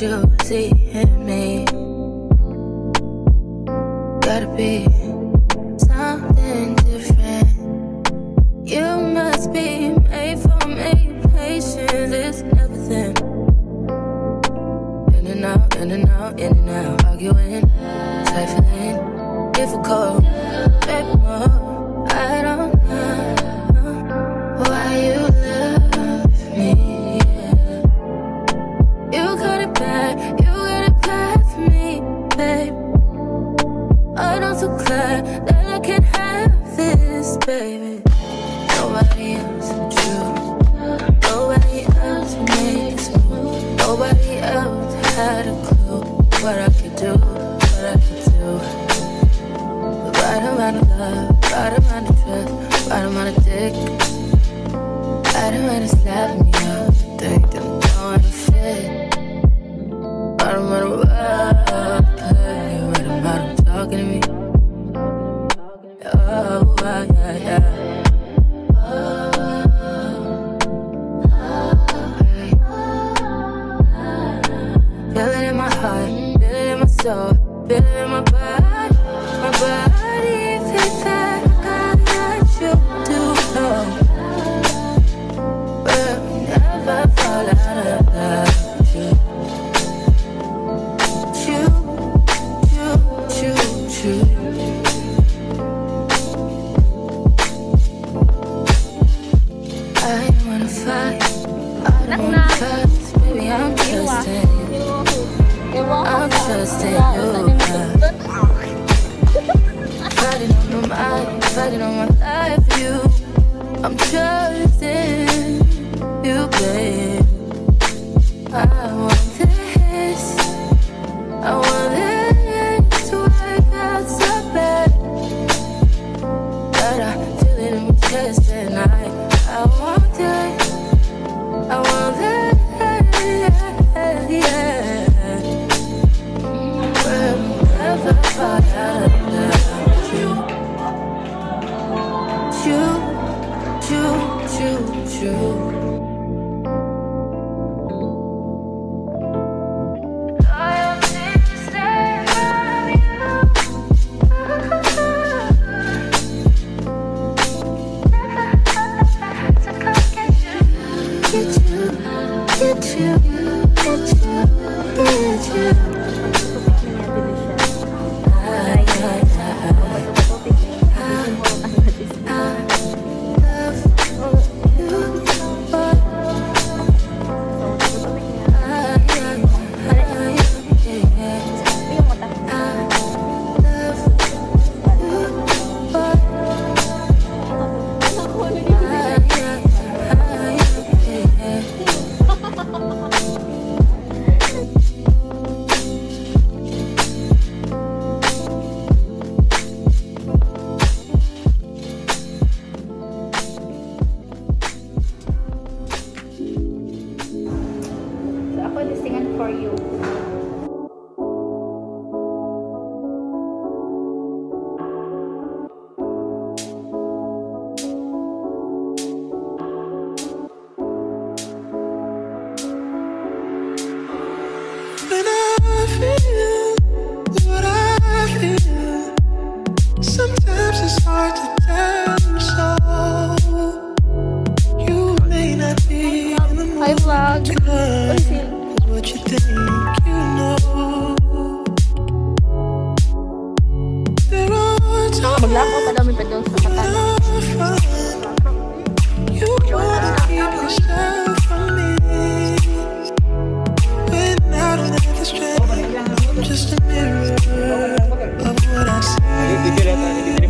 you seeing me. Gotta be something different. You must be made for me. Patience is everything. In and out, in and out, in and out. Arguing, trifling, difficult. bottom of the world. Hey, where the bottom talking to me. Oh, yeah, yeah. Feel it in my heart, feel it in my soul, feel it in my body. fighting my life, you. I'm trying. 啾啾。po this thing for you. mirror of what I see.